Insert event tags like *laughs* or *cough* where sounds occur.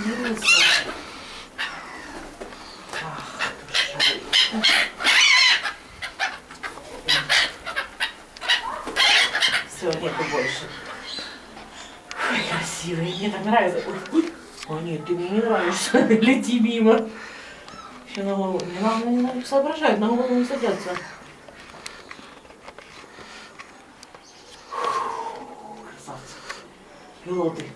Красивица. Ах, душа. Все, нету больше. Ой, красивый. Мне так нравится. Ой. О, нет, ты мне не нравишься. *laughs* Лети мимо. Еще на голову. Мне не надо соображать, на голову не садятся. Красавцы. Пилоты.